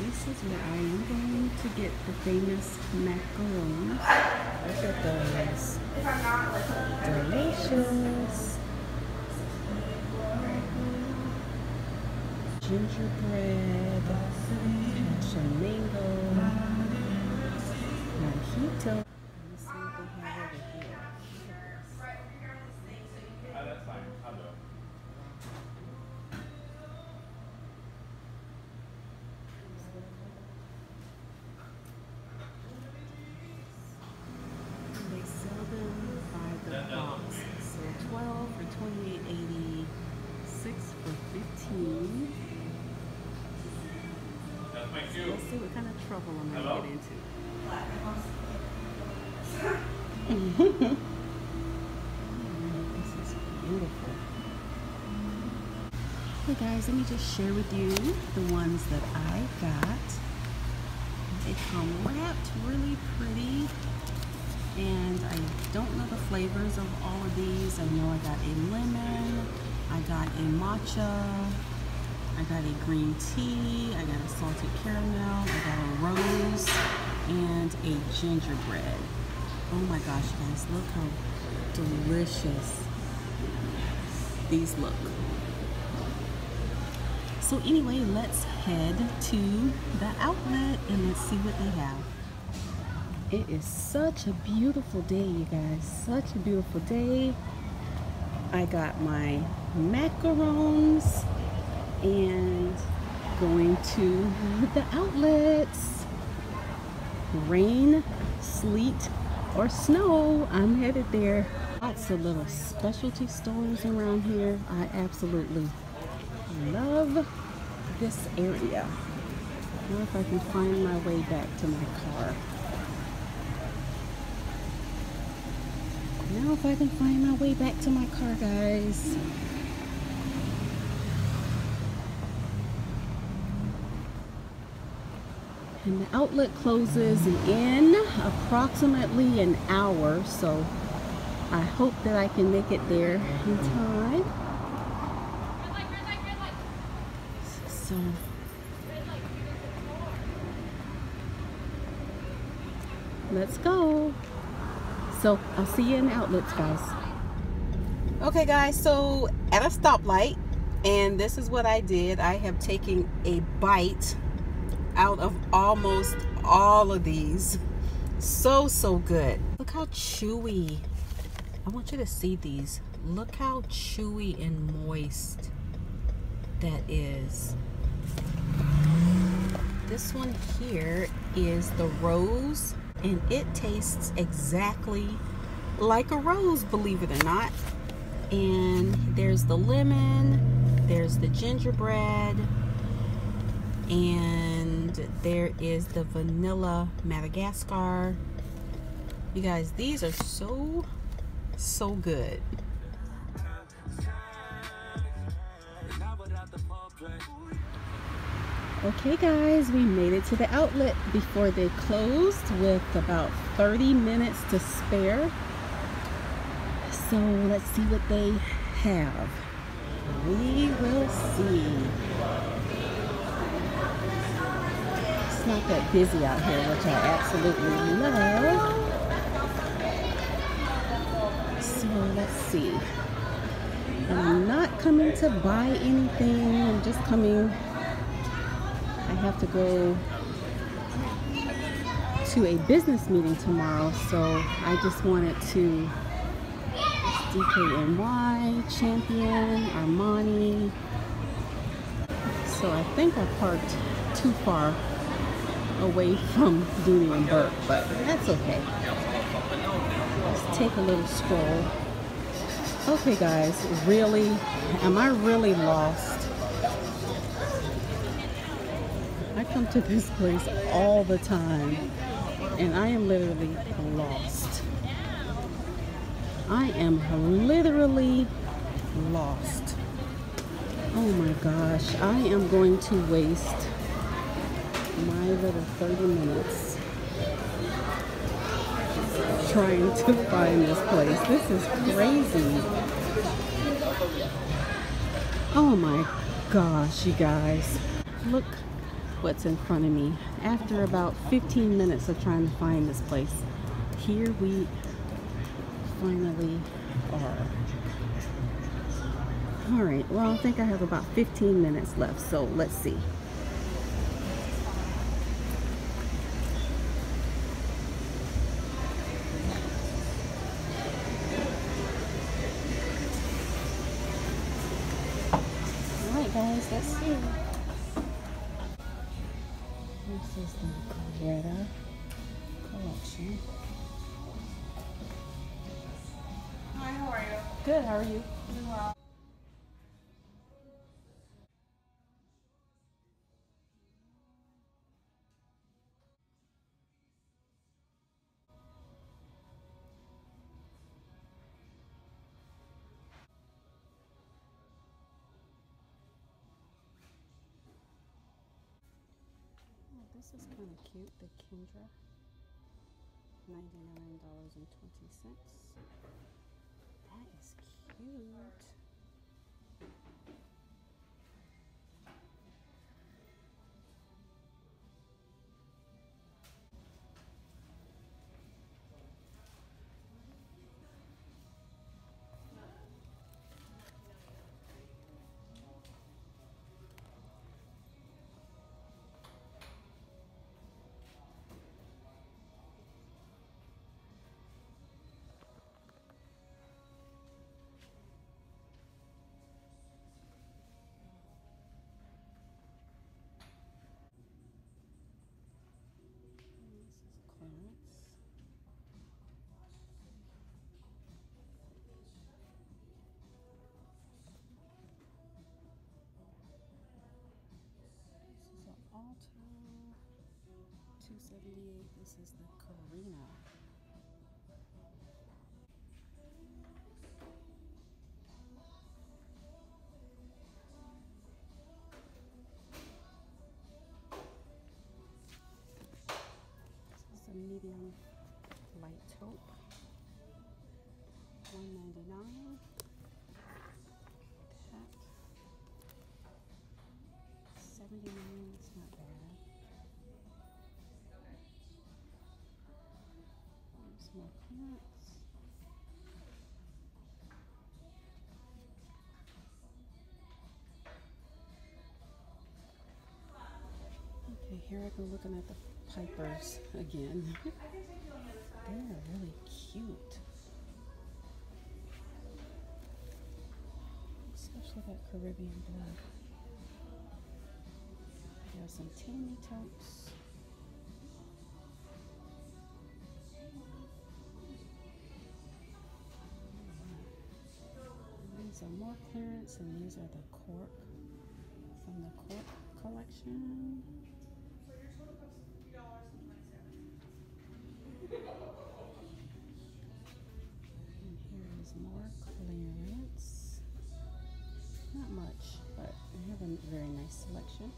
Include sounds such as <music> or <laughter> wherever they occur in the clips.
this is where I am going to get the famous macaroons. Look at those. Delicious. Gingerbread, passion mango, mojito. Trouble I'm gonna Hello? get into. this. <laughs> Hey guys, let me just share with you the ones that I got. They come wrapped really pretty and I don't know the flavors of all of these. I know I got a lemon, I got a matcha, I got a green tea, I got a salted caramel, I got a rose, and a gingerbread. Oh my gosh, guys, look how delicious these look. So anyway, let's head to the outlet and let's see what they have. It is such a beautiful day, you guys. Such a beautiful day. I got my macarons and going to the outlets. Rain, sleet, or snow, I'm headed there. Lots of little specialty stores around here. I absolutely love this area. Now if I can find my way back to my car. Now if I can find my way back to my car, guys. And the outlet closes in approximately an hour, so I hope that I can make it there in time. So let's go. So I'll see you in the outlets, guys. Okay, guys, so at a stoplight, and this is what I did. I have taken a bite out of almost all of these. So, so good. Look how chewy. I want you to see these. Look how chewy and moist that is. This one here is the rose and it tastes exactly like a rose, believe it or not. And there's the lemon, there's the gingerbread, and there is the vanilla Madagascar. You guys, these are so, so good. Okay guys, we made it to the outlet before they closed with about 30 minutes to spare. So let's see what they have. We will see. Not that busy out here, which I absolutely love. So let's see. I'm not coming to buy anything. I'm just coming I have to go to a business meeting tomorrow, so I just wanted to DKNY, Champion, Armani. So I think I parked too far away from Dooney and Bourke, but that's okay. Let's take a little stroll. Okay guys, really, am I really lost? I come to this place all the time and I am literally lost. I am literally lost. Oh my gosh, I am going to waste my little 30 minutes trying to find this place. This is crazy. Oh my gosh, you guys. Look what's in front of me. After about 15 minutes of trying to find this place, here we finally are. All right, well, I think I have about 15 minutes left, so let's see. Right, guys. This is the Greta collection. Hi, how are you? Good, how are you? This is kind of cute. The Kendra. $99.20. That is cute. This is the Carina. Clearance. Okay, here I go looking at the pipers again. <laughs> They're really cute. Especially that Caribbean blue. There's some teeny totes. Are more clearance, and these are the cork from the cork collection. And here is more clearance. Not much, but I have a very nice selection.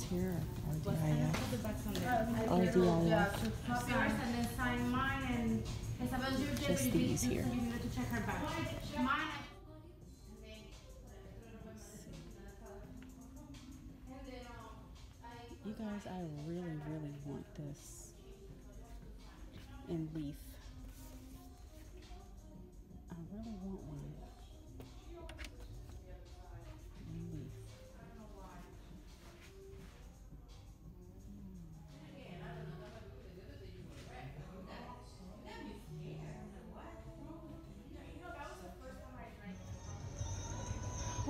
These here are RDIF. RDIF. Yours and then sign mine and Isabel, you Just these here. You need to check her back. Mine. You guys, I really, really want this in leaf.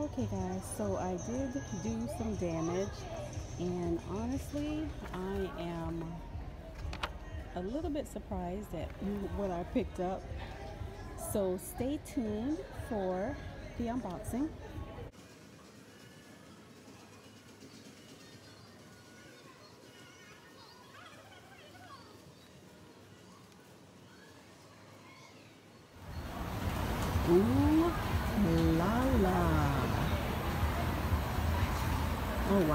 Okay guys, so I did do some damage and honestly I am a little bit surprised at what I picked up. So stay tuned for the unboxing.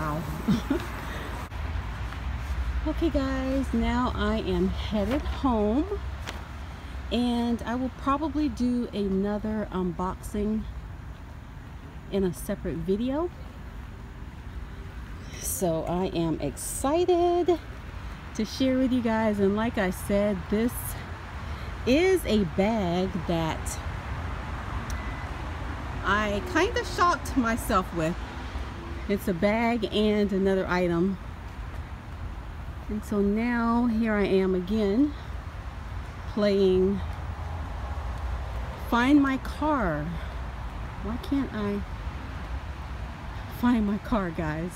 Wow. <laughs> okay guys, now I am headed home and I will probably do another unboxing in a separate video. So I am excited to share with you guys and like I said this is a bag that I kind of shocked myself with. It's a bag and another item. And so now here I am again playing Find My Car. Why can't I find my car, guys?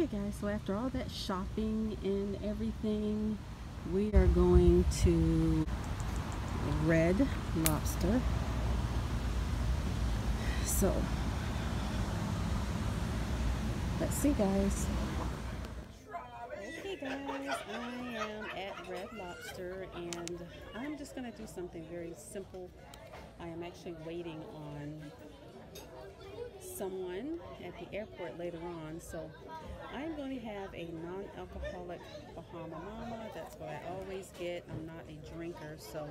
Okay guys, so after all that shopping and everything, we are going to Red Lobster. So, let's see guys. Okay guys, I am at Red Lobster and I'm just going to do something very simple. I am actually waiting on someone at the airport later on. So I'm going to have a non-alcoholic Bahama Mama. That's what I always get. I'm not a drinker. So,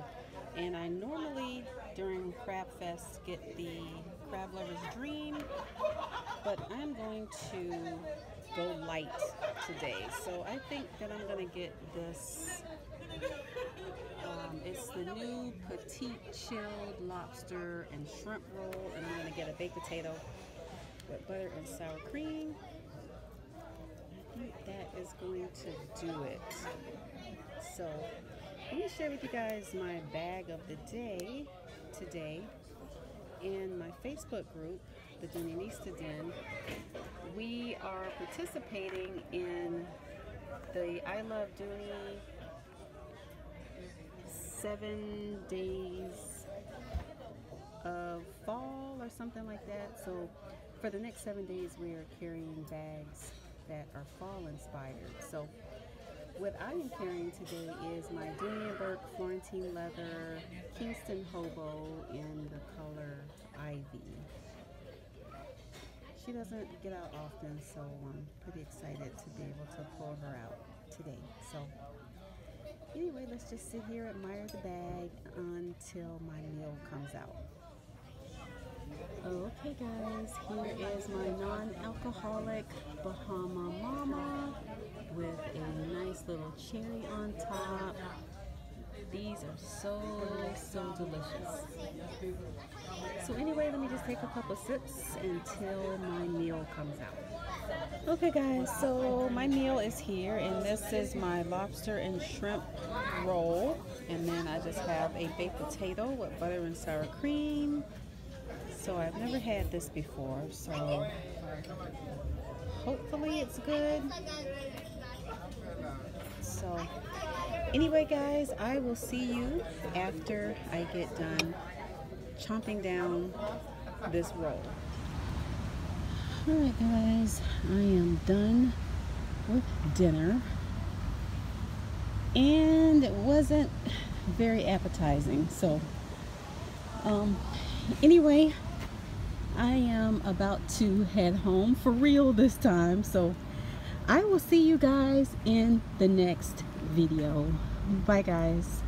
and I normally during Crab Fest get the Crab Lover's Dream, but I'm going to go light today. So I think that I'm going to get this um, it's the new petite chilled lobster and shrimp roll, and I'm going to get a baked potato with butter and sour cream. I think that is going to do it. So let me share with you guys my bag of the day today. In my Facebook group, the Dooneyista Den, we are participating in the I Love Dooney seven days of fall or something like that. So for the next seven days, we are carrying bags that are fall inspired. So what I am carrying today is my Dooney & Bourke Florentine Leather Kingston Hobo in the color Ivy. She doesn't get out often, so I'm pretty excited to be able to pull her out today. So anyway, let's just sit here, admire the bag until my meal comes out. Okay guys, here is my non-alcoholic Bahama Mama with a nice little cherry on top. These are so, so delicious. So anyway, let me just take a couple sips until my meal comes out. Okay guys, so my meal is here and this is my lobster and shrimp roll. And then I just have a baked potato with butter and sour cream. So I've never had this before, so hopefully it's good. So anyway guys, I will see you after I get done chomping down this roll. Alright guys, I am done with dinner. And it wasn't very appetizing. So, um, anyway, I am about to head home for real this time. So, I will see you guys in the next video. Bye guys.